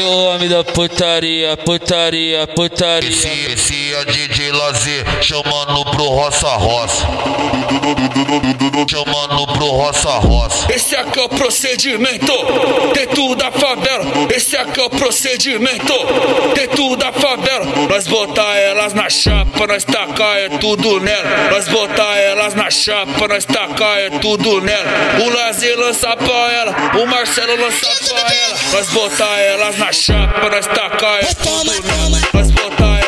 Olha o homem da putaria, putaria, putaria. Esse, esse é DJ Lazer, chamando pro roça roça. Chamando pro roça roça. Esse aqui é o procedimento dentro da favela. Esse aqui é o procedimento dentro da favela. Nós botar elas na chapa, nós tacar é tudo nela. Nós botar elas na chapa, nós tacar é tudo nela. O Lazer lança pra ela, o Marcelo lança pra ela. Nós botar elas na chapa, nós tacar é tudo nela. Nós botar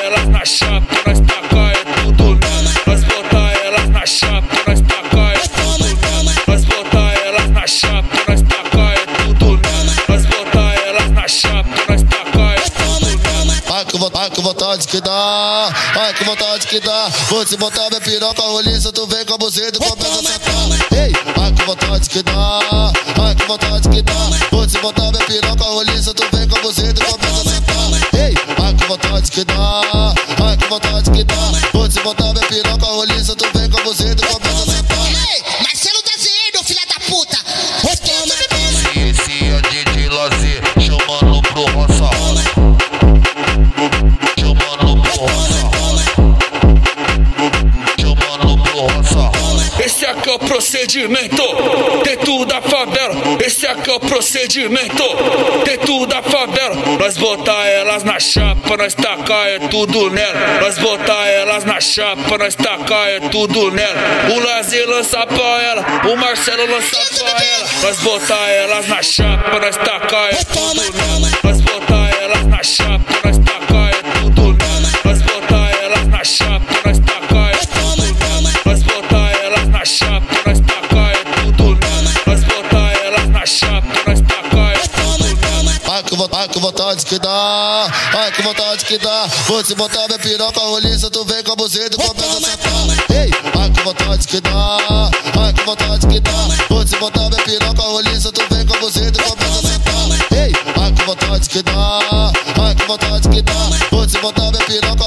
Ai que, vontade que dá, ai que vontade que dá. Vou te botar minha piroca roliça, tu vem com a buzeta e começa a sentar. Ei, ai que vontade que dá, ai que vontade que dá. Vou te botar minha piroca roliça, tu vem com a buzeta e começa a sentar. Ei, ai que vontade que dá, ai que vontade que dá. Vou te botar minha piroca roliça, tu vem com a buzeta e começa a sentar. Esse aqui é o procedimento dentro da favela. Esse aqui é o procedimento dentro da favela. Nós botar elas na chapa, nós tacar é tudo nela. Nós botar elas na chapa, nós tacar é tudo nela. O Lazer lança pra ela, o Marcelo lança pra ela. Nós botar elas na chapa, nós tacar é tudo nela. Nós botar elas na chapa, vontade que dá. Ai, com vontade que dá. Vou te botar minha piroca roliça, tu vem com a buzeta e começa a. Ei, ai, com vontade que dá. Ai, com vontade que dá. Vou te botar minha piroca roliça, tu vem com a buzeta e começa a. Ei, ai, com vontade que dá. Ai, com vontade que dá. Vou te botar minha piroca